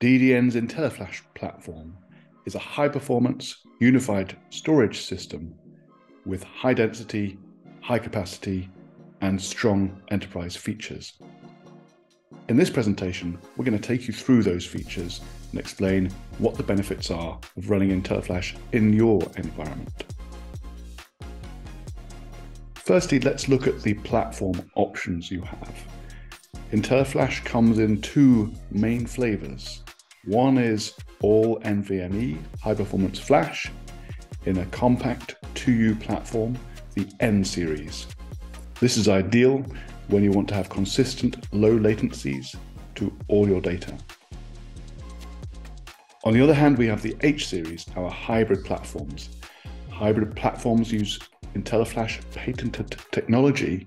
DDN's IntelliFlash platform is a high performance, unified storage system with high density, high capacity, and strong enterprise features. In this presentation, we're going to take you through those features and explain what the benefits are of running IntelliFlash in your environment. Firstly, let's look at the platform options you have. IntelliFlash comes in two main flavors. One is all NVMe high performance flash in a compact 2U platform, the N series. This is ideal when you want to have consistent low latencies to all your data. On the other hand, we have the H series, our hybrid platforms. Hybrid platforms use IntelliFlash patented technology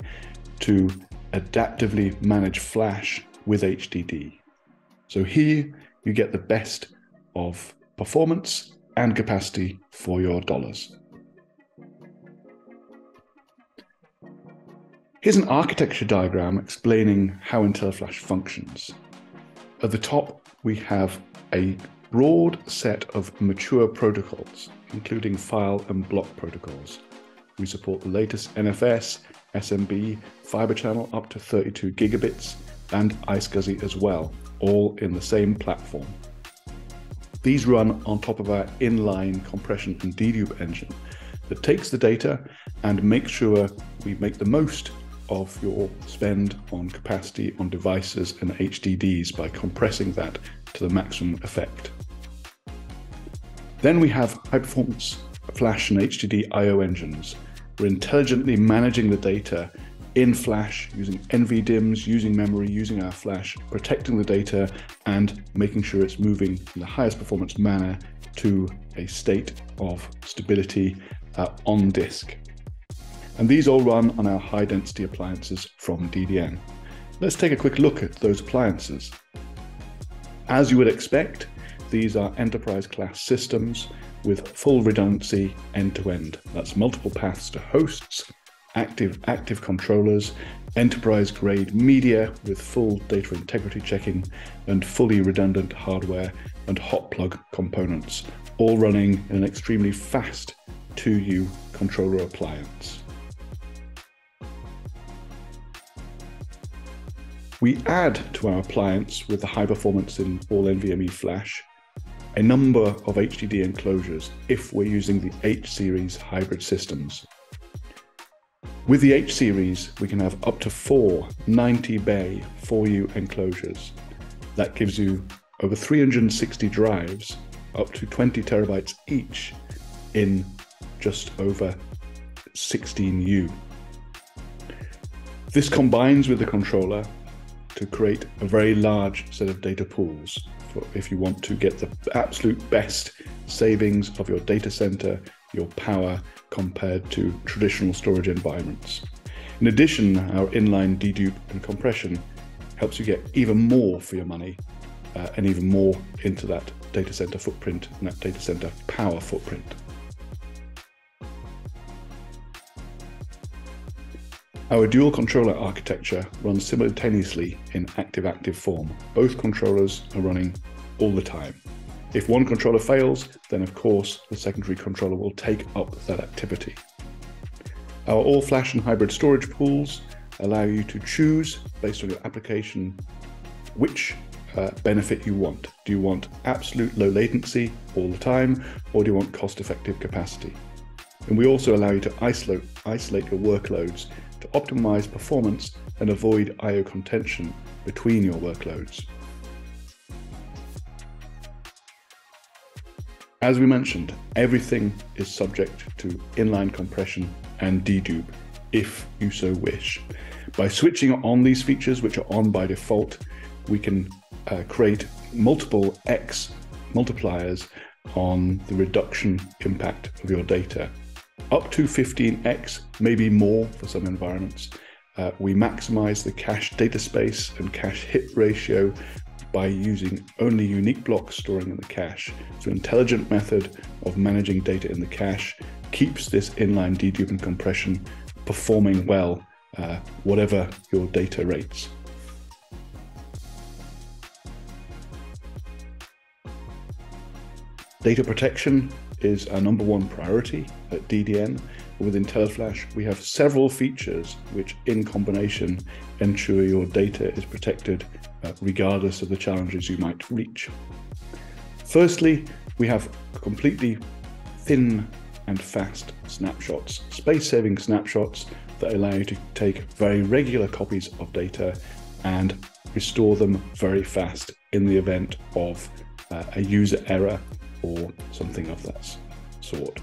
to adaptively manage flash with HDD. So here you get the best of performance and capacity for your dollars. Here's an architecture diagram explaining how IntelliFlash functions. At the top, we have a broad set of mature protocols, including file and block protocols. We support the latest NFS, SMB, fiber channel up to 32 gigabits, and iSCSI as well, all in the same platform. These run on top of our inline compression and dedupe engine that takes the data and makes sure we make the most of your spend on capacity on devices and HDDs by compressing that to the maximum effect. Then we have high performance flash and HDD I/O engines. We're intelligently managing the data in flash using NVDIMMs, using memory, using our flash, protecting the data and making sure it's moving in the highest performance manner to a state of stability uh, on disk and these all run on our high density appliances from DDN. Let's take a quick look at those appliances. As you would expect, these are enterprise class systems with full redundancy end to end. That's multiple paths to hosts, active active controllers, enterprise grade media with full data integrity checking, and fully redundant hardware and hot plug components, all running in an extremely fast 2U controller appliance. We add to our appliance with the high performance in all NVMe flash a number of HDD enclosures if we're using the H series hybrid systems. With the H series, we can have up to four 90 bay 4U enclosures. That gives you over 360 drives, up to 20 terabytes each, in just over 16U. This combines with the controller to create a very large set of data pools if you want to get the absolute best savings of your data center, your power compared to traditional storage environments. In addition, our inline dedupe and compression helps you get even more for your money uh, and even more into that data center footprint and that data center power footprint. Our dual controller architecture runs simultaneously in active-active form. Both controllers are running all the time. If one controller fails, then of course the secondary controller will take up that activity. Our all-flash and hybrid storage pools allow you to choose, based on your application, which uh, benefit you want. Do you want absolute low latency all the time, or do you want cost-effective capacity? And we also allow you to isolate, isolate your workloads to optimize performance and avoid I.O. contention between your workloads. As we mentioned, everything is subject to inline compression and dedupe if you so wish. By switching on these features, which are on by default, we can uh, create multiple X multipliers on the reduction impact of your data up to 15x, maybe more for some environments. Uh, we maximize the cache data space and cache hit ratio by using only unique blocks storing in the cache. So intelligent method of managing data in the cache keeps this inline dedupe and compression performing well, uh, whatever your data rates. Data protection is our number one priority at DDN. With IntelliFlash, we have several features which, in combination, ensure your data is protected uh, regardless of the challenges you might reach. Firstly, we have completely thin and fast snapshots, space saving snapshots that allow you to take very regular copies of data and restore them very fast in the event of uh, a user error or something of that sort.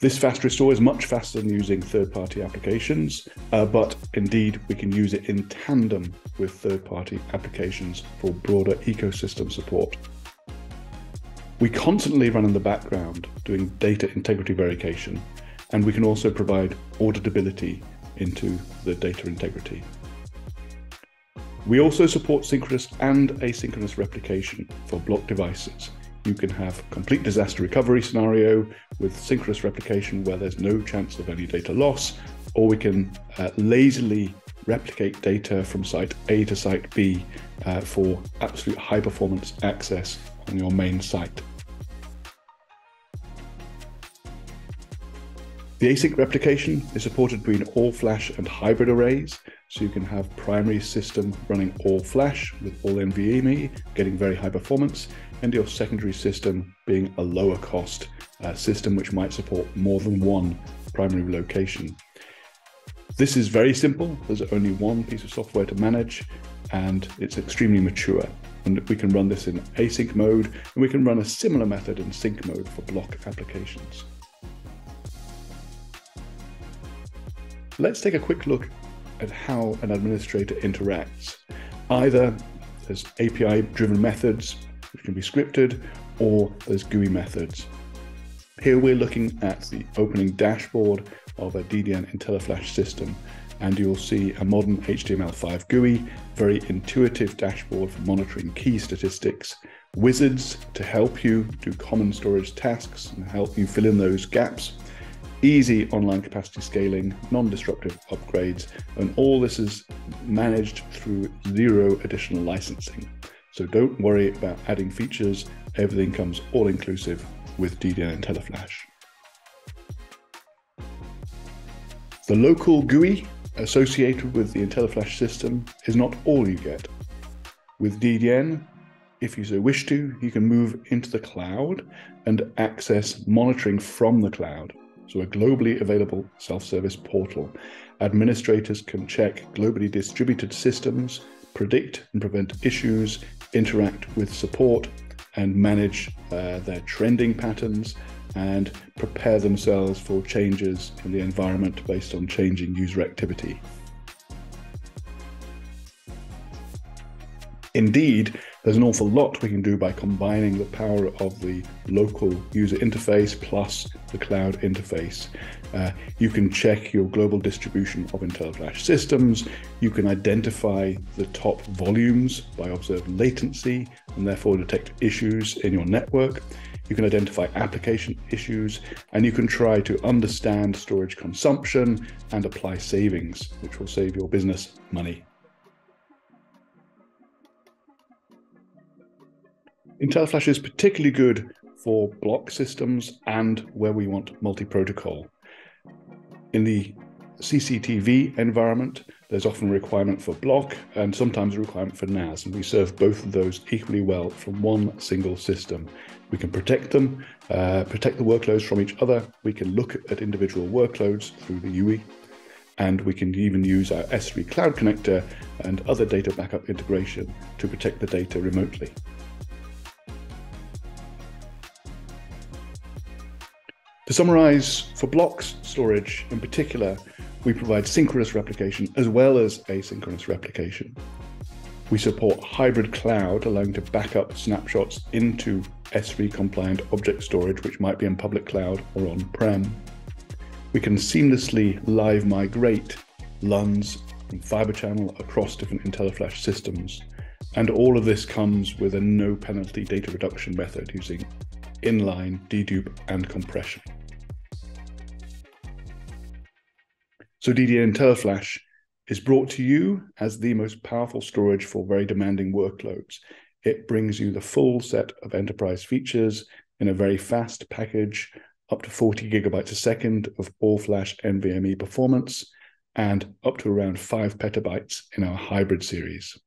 This fast restore is much faster than using third-party applications, uh, but indeed we can use it in tandem with third-party applications for broader ecosystem support. We constantly run in the background doing data integrity verification, and we can also provide auditability into the data integrity. We also support synchronous and asynchronous replication for block devices. You can have complete disaster recovery scenario with synchronous replication where there's no chance of any data loss, or we can uh, lazily replicate data from site A to site B uh, for absolute high performance access on your main site. The async replication is supported between all flash and hybrid arrays, so you can have primary system running all flash with all NVMe, getting very high performance, and your secondary system being a lower cost uh, system which might support more than one primary location. This is very simple. There's only one piece of software to manage and it's extremely mature. And we can run this in async mode and we can run a similar method in sync mode for block applications. Let's take a quick look at how an administrator interacts. Either there's API driven methods which can be scripted, or there's GUI methods. Here we're looking at the opening dashboard of a DDN IntelliFlash system, and you'll see a modern HTML5 GUI, very intuitive dashboard for monitoring key statistics, wizards to help you do common storage tasks and help you fill in those gaps, easy online capacity scaling, non-disruptive upgrades, and all this is managed through zero additional licensing. So don't worry about adding features, everything comes all inclusive with DDN IntelliFlash. The local GUI associated with the IntelliFlash system is not all you get. With DDN, if you so wish to, you can move into the cloud and access monitoring from the cloud so a globally available self-service portal. Administrators can check globally distributed systems, predict and prevent issues, interact with support, and manage uh, their trending patterns and prepare themselves for changes in the environment based on changing user activity. Indeed, there's an awful lot we can do by combining the power of the local user interface plus the cloud interface. Uh, you can check your global distribution of IntelliFlash systems. You can identify the top volumes by observing latency and therefore detect issues in your network. You can identify application issues and you can try to understand storage consumption and apply savings, which will save your business money. IntelliFlash is particularly good for block systems and where we want multi-protocol. In the CCTV environment, there's often a requirement for block and sometimes a requirement for NAS, and we serve both of those equally well from one single system. We can protect them, uh, protect the workloads from each other. We can look at individual workloads through the UE, and we can even use our S3 Cloud Connector and other data backup integration to protect the data remotely. Summarize, for blocks storage in particular, we provide synchronous replication as well as asynchronous replication. We support hybrid cloud, allowing to back up snapshots into S3 compliant object storage, which might be in public cloud or on prem. We can seamlessly live migrate LUNs from Fiber Channel across different IntelliFlash systems. And all of this comes with a no penalty data reduction method using inline, dedupe, and compression. So DDN IntelliFlash is brought to you as the most powerful storage for very demanding workloads. it brings you the full set of enterprise features in a very fast package, up to 40 gigabytes a second of all flash NVMe performance, and up to around 5 petabytes in our hybrid series.